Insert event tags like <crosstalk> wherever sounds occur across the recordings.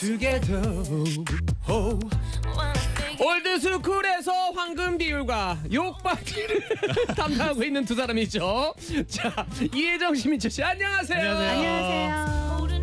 together. Oh. 올드스쿨에서 황금 비율과 욕박기를 <laughs> 담당하고 있는 두 사람이죠. 자 이혜정 씨, 민철 씨 안녕하세요. 안녕하세요. Hands,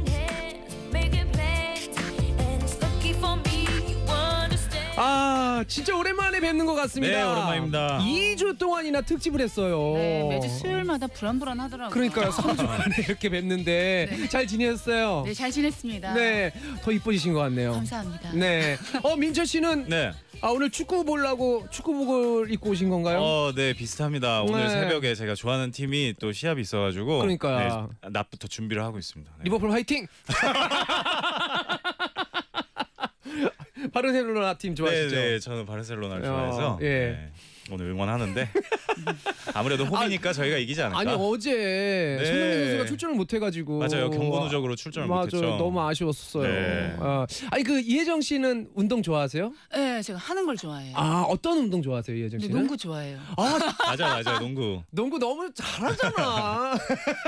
아 진짜 오랜만에 뵙는 것 같습니다. 네, 오랜만입니다. 2주 동안이나 특집을 했어요. 네, 매주 수요일마다 불안불안하더라고요. 그러니까요. 3주 만에 이렇게 뵙는데 네. 잘 지내셨어요? 네, 잘 지냈습니다. 네, 더 이뻐지신 것 같네요. 감사합니다. 네. 어 민철 씨는 네. 아 오늘 축구 보려고 축구복을 입고 오신 건가요? 어, 네, 비슷합니다. 오늘 네. 새벽에 제가 좋아하는 팀이 또 시합이 있어가지고 그러니까요. 네, 낮부터 준비를 하고 있습니다. 네. 리버풀 화이팅! <laughs> 바르셀로나 팀 네, 좋아하시죠? 네, 저는 바르셀로나를 어, 좋아해서 예. 네, 오늘 응원하는데 <laughs> 아무래도 홈이니까 저희가 이기지 않을까. 아니 어제 네. 손흥민 선수가 출전을 못해가지고 맞아요, 경고 누적으로 출전을. 못했죠. 너무 아쉬웠어요. 네. 아, 아니 그 이혜정 씨는 운동 좋아하세요? 네, 제가 하는 걸 좋아해요. 아 어떤 운동 좋아하세요, 이혜정 씨는? 농구 좋아해요. 아 <laughs> 맞아요, 맞아요, 농구. 농구 너무 잘하잖아.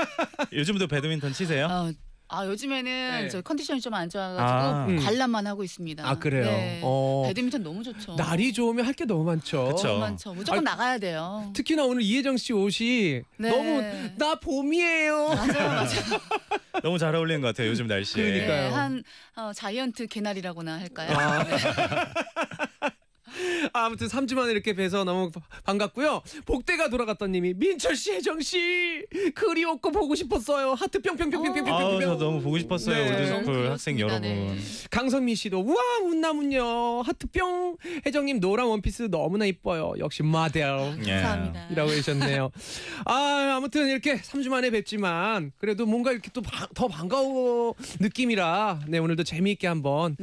<laughs> 요즘도 배드민턴 치세요? 어, 아 요즘에는 네. 저 컨디션이 좀안 좋아가지고 아. 음. 관람만 하고 있습니다. 아, 그래요? 네. 어. 배드민턴 너무 좋죠. 날이 좋으면 할 게 너무 많죠. 그쵸. 너무 많죠. 무조건 아, 나가야 돼요. 특히나 오늘 이혜정 씨 옷이 네. 너무 나 봄이에요. 맞아요, 맞아요. <laughs> 너무 잘 어울리는 것 같아요, 요즘 날씨에. 그러니까요. 네, 한 어, giant 개나리라고나 할까요? 아. <laughs> 네. <laughs> 아무튼 3주 만에 이렇게 뵈서 너무 바- 반갑고요. 복대가 돌아갔던 님이 민철 씨, 혜정 씨 그리웠고 보고 싶었어요. 하트 아우, 뿅뿅뿅뿅뿅뿅뿅. 저 너무 보고 싶었어요, 네. 올드스쿨 학생 그렇습니다. 여러분. 네. 강선미 씨도 우와 운나문요 하트 뿅. 혜정님 노란 원피스 너무나 이뻐요. 역시 모델. 예. 감사합니다. 이라고 해주셨네요. 아 아무튼 이렇게 3주 만에 뵙지만 그래도 뭔가 이렇게 또 더 반가워 느낌이라 네 오늘도 재미있게 한번